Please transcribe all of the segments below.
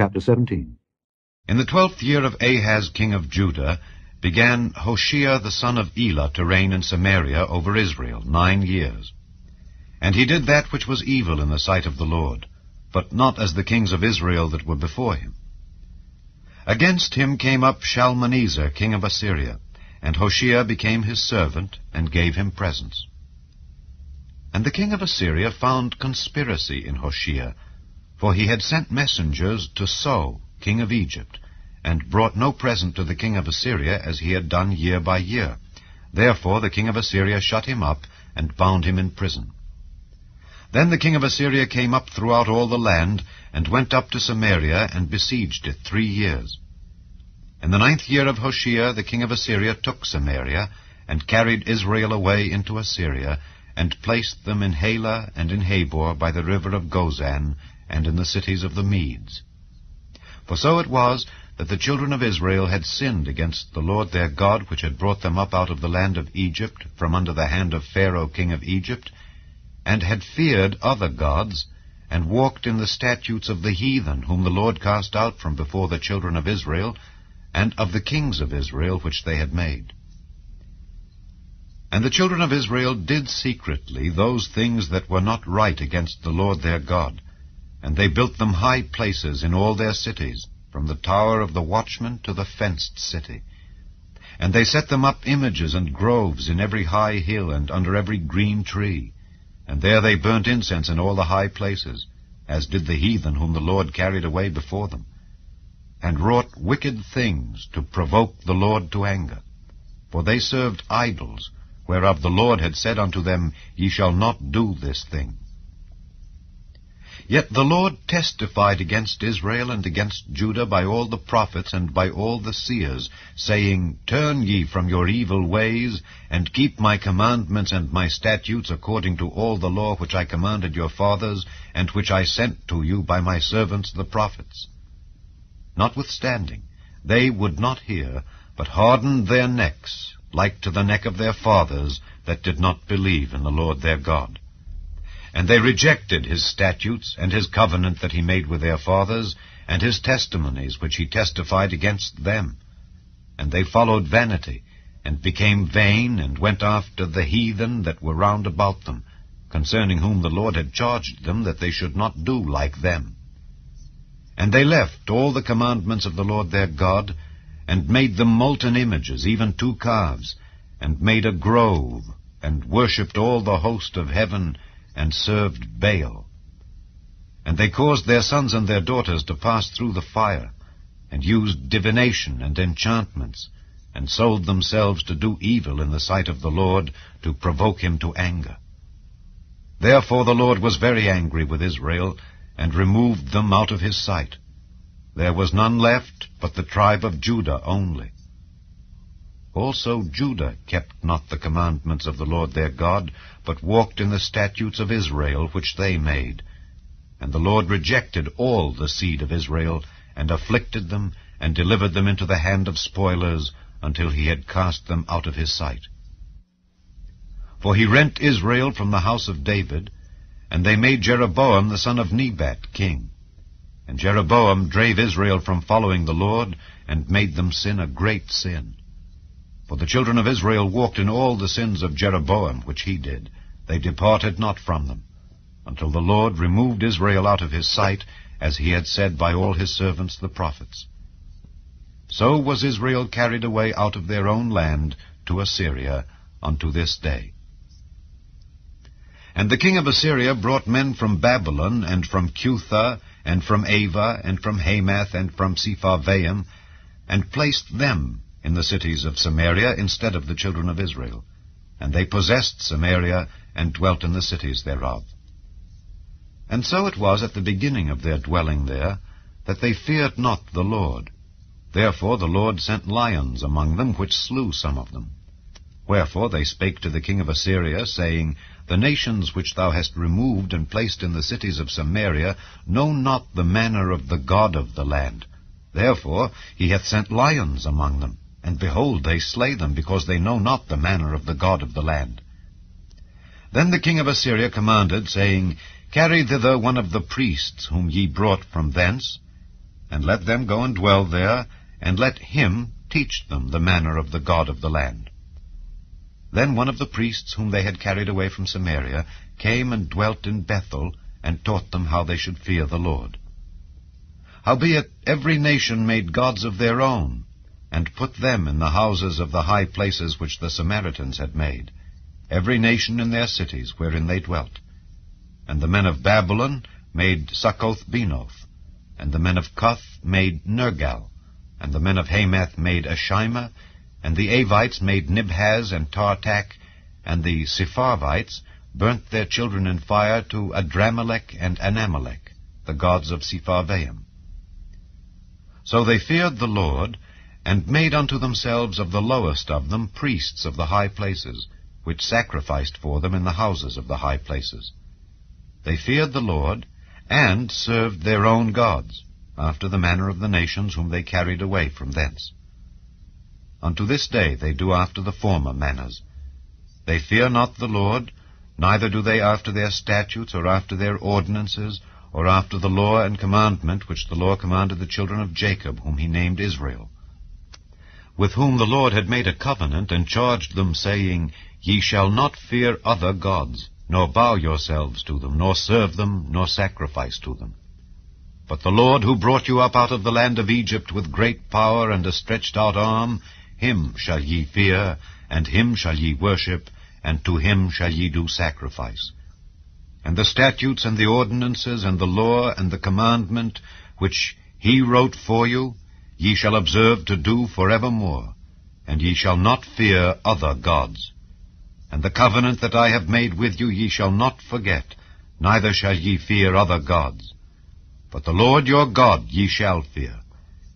Chapter 17 In the twelfth year of Ahaz king of Judah began Hoshea the son of Elah to reign in Samaria over Israel nine years. And he did that which was evil in the sight of the Lord, but not as the kings of Israel that were before him. Against him came up Shalmaneser king of Assyria, and Hoshea became his servant, and gave him presents. And the king of Assyria found conspiracy in Hoshea, for he had sent messengers to So, king of Egypt, and brought no present to the king of Assyria as he had done year by year. Therefore the king of Assyria shut him up, and bound him in prison. Then the king of Assyria came up throughout all the land, and went up to Samaria, and besieged it three years. In the ninth year of Hoshea the king of Assyria took Samaria, and carried Israel away into Assyria, and placed them in Halah and in Habor by the river of Gozan, and in the cities of the Medes. For so it was that the children of Israel had sinned against the Lord their God, which had brought them up out of the land of Egypt, from under the hand of Pharaoh king of Egypt, and had feared other gods, and walked in the statutes of the heathen, whom the Lord cast out from before the children of Israel, and of the kings of Israel which they had made. And the children of Israel did secretly those things that were not right against the Lord their God, and they built them high places in all their cities, from the tower of the watchman to the fenced city. And they set them up images and groves in every high hill and under every green tree. And there they burnt incense in all the high places, as did the heathen whom the Lord carried away before them, and wrought wicked things to provoke the Lord to anger. For they served idols, whereof the Lord had said unto them, Ye shall not do this thing. Yet the Lord testified against Israel and against Judah by all the prophets and by all the seers, saying, Turn ye from your evil ways, and keep my commandments and my statutes according to all the law which I commanded your fathers, and which I sent to you by my servants the prophets. Notwithstanding, they would not hear, but hardened their necks, like to the neck of their fathers that did not believe in the Lord their God. And they rejected his statutes, and his covenant that he made with their fathers, and his testimonies which he testified against them. And they followed vanity, and became vain, and went after the heathen that were round about them, concerning whom the Lord had charged them that they should not do like them. And they left all the commandments of the Lord their God, and made them molten images, even two calves, and made a grove, and worshipped all the host of heaven, and served Baal. And they caused their sons and their daughters to pass through the fire, and used divination and enchantments, and sold themselves to do evil in the sight of the Lord, to provoke him to anger. Therefore the Lord was very angry with Israel, and removed them out of his sight. There was none left but the tribe of Judah only. Also Judah kept not the commandments of the Lord their God, but walked in the statutes of Israel which they made. And the Lord rejected all the seed of Israel, and afflicted them, and delivered them into the hand of spoilers, until he had cast them out of his sight. For he rent Israel from the house of David, and they made Jeroboam the son of Nebat king. And Jeroboam drave Israel from following the Lord, and made them sin a great sin. For the children of Israel walked in all the sins of Jeroboam, which he did. They departed not from them, until the Lord removed Israel out of his sight, as he had said by all his servants the prophets. So was Israel carried away out of their own land to Assyria unto this day. And the king of Assyria brought men from Babylon, and from Cutha, and from Ava, and from Hamath, and from Sepharvaim, and placed them in the cities of Samaria instead of the children of Israel. And they possessed Samaria, and dwelt in the cities thereof. And so it was at the beginning of their dwelling there, that they feared not the Lord. Therefore the Lord sent lions among them, which slew some of them. Wherefore they spake to the king of Assyria, saying, The nations which thou hast removed and placed in the cities of Samaria know not the manner of the God of the land. Therefore he hath sent lions among them, and behold, they slay them, because they know not the manner of the God of the land. Then the king of Assyria commanded, saying, Carry thither one of the priests whom ye brought from thence, and let them go and dwell there, and let him teach them the manner of the God of the land. Then one of the priests whom they had carried away from Samaria came and dwelt in Bethel, and taught them how they should fear the Lord. Howbeit every nation made gods of their own, and put them in the houses of the high places which the Samaritans had made, every nation in their cities wherein they dwelt. And the men of Babylon made Succoth-Benoth, and the men of Cuth made Nergal, and the men of Hamath made Ashima, and the Avites made Nibhaz and Tartak, and the Sepharvites burnt their children in fire to Adrammelech and Anammelech, the gods of Sepharvaim. So they feared the Lord, and made unto themselves of the lowest of them priests of the high places, which sacrificed for them in the houses of the high places. They feared the Lord, and served their own gods, after the manner of the nations whom they carried away from thence. Unto this day they do after the former manners. They fear not the Lord, neither do they after their statutes, or after their ordinances, or after the law and commandment which the Lord commanded the children of Jacob, whom he named Israel, with whom the Lord had made a covenant, and charged them, saying, Ye shall not fear other gods, nor bow yourselves to them, nor serve them, nor sacrifice to them. But the Lord who brought you up out of the land of Egypt with great power and a stretched out arm, him shall ye fear, and him shall ye worship, and to him shall ye do sacrifice. And the statutes and the ordinances and the law and the commandment which he wrote for you, ye shall observe to do for evermore, and ye shall not fear other gods. And the covenant that I have made with you ye shall not forget, neither shall ye fear other gods. But the Lord your God ye shall fear,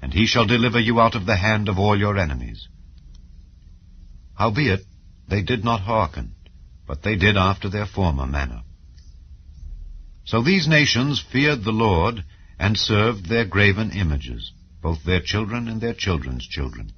and he shall deliver you out of the hand of all your enemies. Howbeit they did not hearken, but they did after their former manner. So these nations feared the Lord, and served their graven images, both their children and their children's children.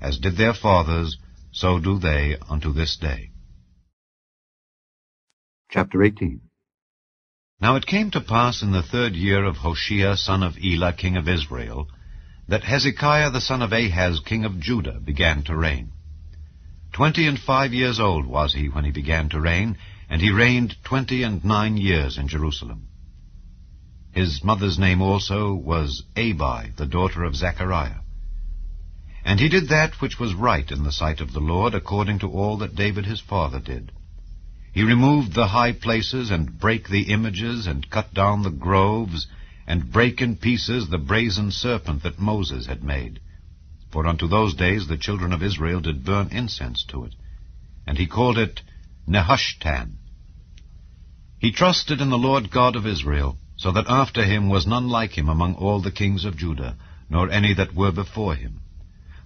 As did their fathers, so do they unto this day. Chapter 18 now it came to pass in the third year of Hoshea son of Elah king of Israel, that Hezekiah the son of Ahaz king of Judah began to reign. Twenty and five years old was he when he began to reign, and he reigned twenty and nine years in Jerusalem. His mother's name also was Abi, the daughter of Zachariah. And he did that which was right in the sight of the Lord, according to all that David his father did. He removed the high places, and brake the images, and cut down the groves, and brake in pieces the brazen serpent that Moses had made. For unto those days the children of Israel did burn incense to it. And he called it Nehushtan. He trusted in the Lord God of Israel, so that after him was none like him among all the kings of Judah, nor any that were before him.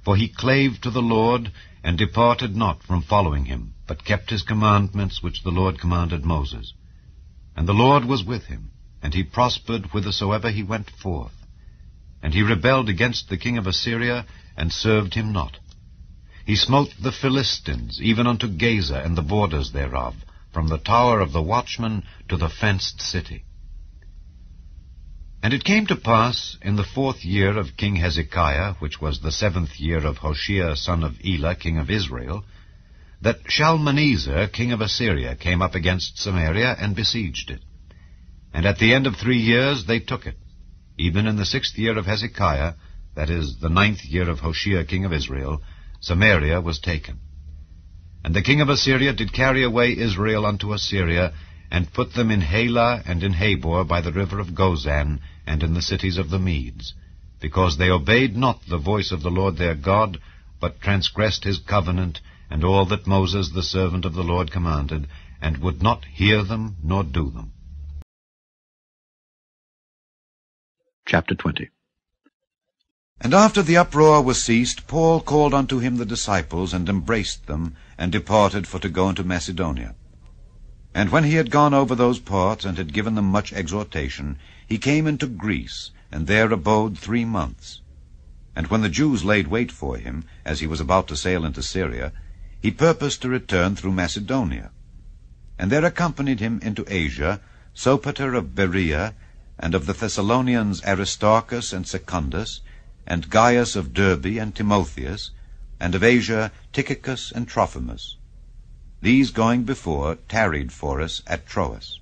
For he clave to the Lord, and departed not from following him, but kept his commandments which the Lord commanded Moses. And the Lord was with him, and he prospered whithersoever he went forth. And he rebelled against the king of Assyria, and served him not. He smote the Philistines, even unto Gaza and the borders thereof, from the tower of the watchman to the fenced city. And it came to pass in the fourth year of King Hezekiah, which was the seventh year of Hoshea son of Elah, king of Israel, that Shalmaneser, king of Assyria, came up against Samaria and besieged it. And at the end of three years they took it. Even in the sixth year of Hezekiah, that is, the ninth year of Hoshea king of Israel, Samaria was taken. And the king of Assyria did carry away Israel unto Assyria, and put them in Halah and in Habor by the river of Gozan, and in the cities of the Medes, because they obeyed not the voice of the Lord their God, but transgressed his covenant, and all that Moses the servant of the Lord commanded, and would not hear them nor do them. Chapter 20 And after the uproar was ceased, Paul called unto him the disciples, and embraced them, and departed for to go into Macedonia. And when he had gone over those parts, and had given them much exhortation, he came into Greece, and there abode three months. And when the Jews laid wait for him, as he was about to sail into Syria, he purposed to return through Macedonia. And there accompanied him into Asia Sopater of Berea, and of the Thessalonians Aristarchus and Secundus, and Gaius of Derbe and Timotheus, and of Asia Tychicus and Trophimus. These going before tarried for us at Troas.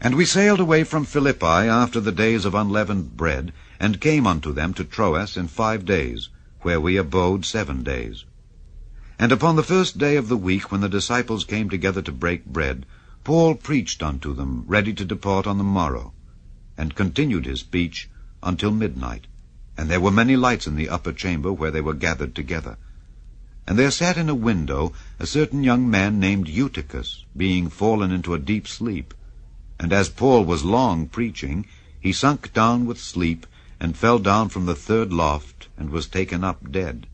And we sailed away from Philippi after the days of unleavened bread, and came unto them to Troas in five days, where we abode seven days. And upon the first day of the week, when the disciples came together to break bread, Paul preached unto them, ready to depart on the morrow, and continued his speech until midnight. And there were many lights in the upper chamber where they were gathered together. And there sat in a window a certain young man named Eutychus, being fallen into a deep sleep. And as Paul was long preaching, he sunk down with sleep, and fell down from the third loft, and was taken up dead.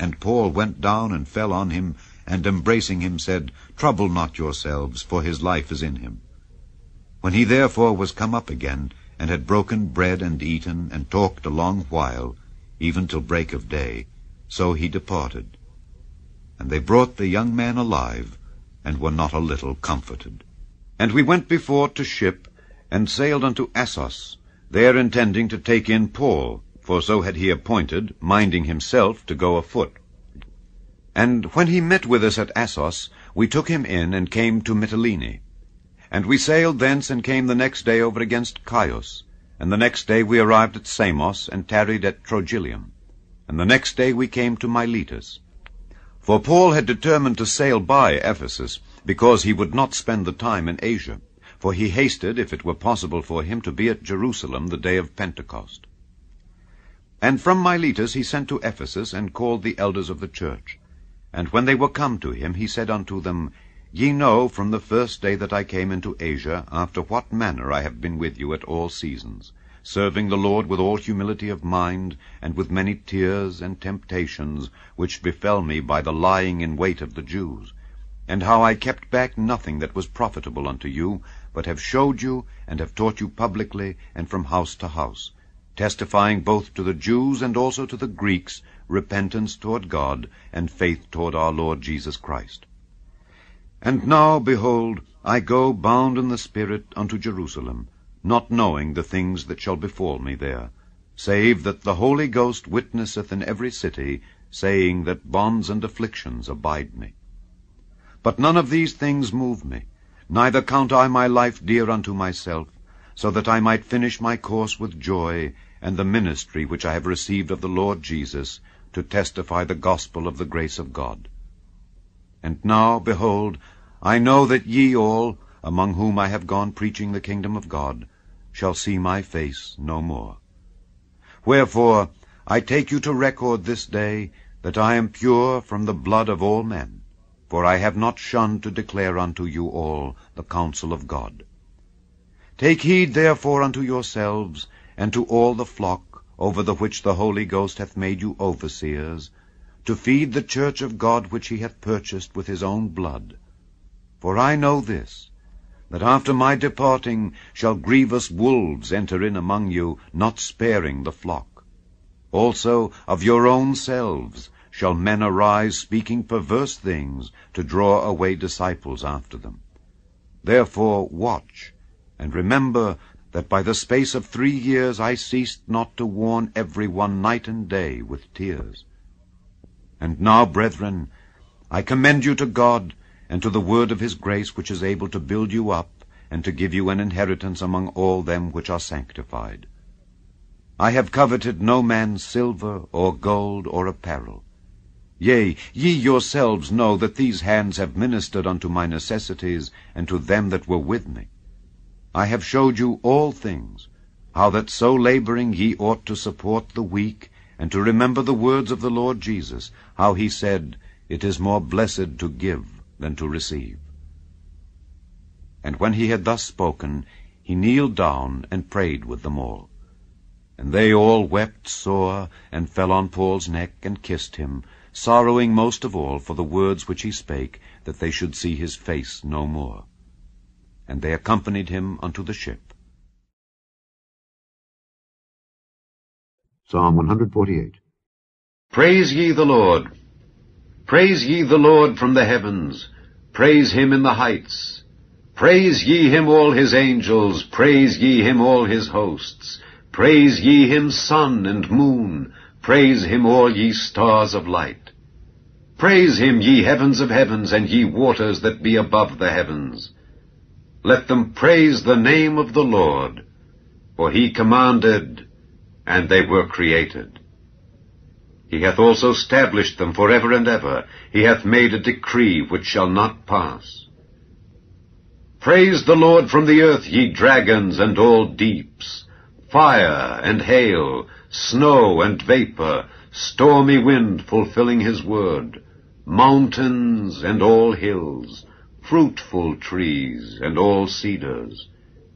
And Paul went down and fell on him, and embracing him said, Trouble not yourselves, for his life is in him. When he therefore was come up again, and had broken bread and eaten, and talked a long while, even till break of day, so he departed. And they brought the young man alive, and were not a little comforted. And we went before to ship, and sailed unto Assos, there intending to take in Paul, for so had he appointed, minding himself to go afoot. And when he met with us at Assos, we took him in, and came to Mytilene. And we sailed thence, and came the next day over against Chios. And the next day we arrived at Samos, and tarried at Trogyllium. And the next day we came to Miletus. For Paul had determined to sail by Ephesus, because he would not spend the time in Asia for he hasted, if it were possible for him, to be at Jerusalem the day of Pentecost. And from Miletus he sent to Ephesus, and called the elders of the church. And when they were come to him, he said unto them, Ye know from the first day that I came into Asia, after what manner I have been with you at all seasons, serving the Lord with all humility of mind, and with many tears and temptations, which befell me by the lying in wait of the Jews, and how I kept back nothing that was profitable unto you, but have showed you, and have taught you publicly, and from house to house, testifying both to the Jews and also to the Greeks repentance toward God, and faith toward our Lord Jesus Christ. And now, behold, I go bound in the Spirit unto Jerusalem, not knowing the things that shall befall me there, save that the Holy Ghost witnesseth in every city, saying that bonds and afflictions abide me. But none of these things move me, neither count I my life dear unto myself, so that I might finish my course with joy, and the ministry which I have received of the Lord Jesus, to testify the gospel of the grace of God. And now, behold, I know that ye all, among whom I have gone preaching the kingdom of God, shall see my face no more. Wherefore I take you to record this day that I am pure from the blood of all men, for I have not shunned to declare unto you all the counsel of God. Take heed therefore unto yourselves, and to all the flock, over the which the Holy Ghost hath made you overseers, to feed the church of God which he hath purchased with his own blood. For I know this, that after my departing shall grievous wolves enter in among you, not sparing the flock. Also of your own selves shall men arise speaking perverse things to draw away disciples after them. Therefore watch, and remember that by the space of three years I ceased not to warn every one night and day with tears. And now, brethren, I commend you to God, and to the word of his grace, which is able to build you up, and to give you an inheritance among all them which are sanctified. I have coveted no man's silver, or gold, or apparel. Yea, ye yourselves know that these hands have ministered unto my necessities, and to them that were with me. I have showed you all things, how that so laboring ye ought to support the weak, and to remember the words of the Lord Jesus, how he said, It is more blessed to give than to receive. And when he had thus spoken, he kneeled down and prayed with them all. And they all wept sore, and fell on Paul's neck, and kissed him, sorrowing most of all for the words which he spake, that they should see his face no more. And they accompanied him unto the ship. Psalm 148 Praise ye the Lord. Praise ye the Lord from the heavens. Praise him in the heights. Praise ye him all his angels, praise ye him all his hosts. Praise ye him sun and moon, praise him all ye stars of light. Praise him, ye heavens of heavens, and ye waters that be above the heavens. Let them praise the name of the Lord, for he commanded, and they were created. He hath also established them for ever and ever. He hath made a decree which shall not pass. Praise the Lord from the earth, ye dragons and all deeps, fire and hail, snow and vapor, stormy wind fulfilling his word, mountains and all hills, fruitful trees and all cedars,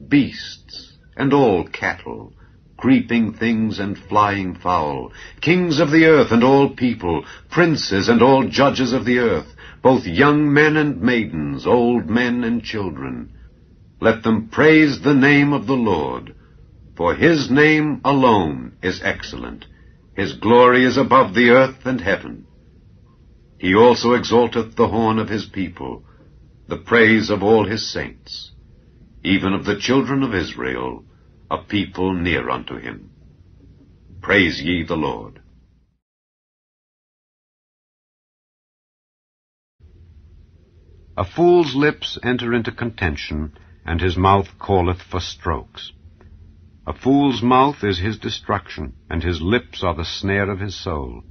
beasts and all cattle, creeping things and flying fowl, kings of the earth and all people, princes and all judges of the earth, both young men and maidens, old men and children. Let them praise the name of the Lord, for his name alone is excellent. His glory is above the earth and heaven. He also exalteth the horn of his people, the praise of all his saints, even of the children of Israel, a people near unto him. Praise ye the Lord. A fool's lips enter into contention, and his mouth calleth for strokes. A fool's mouth is his destruction, and his lips are the snare of his soul.